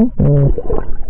Mm-hmm.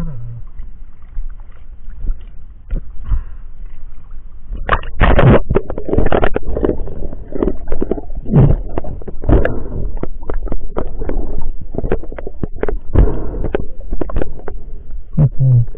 rất là nhiều Mm-hmm.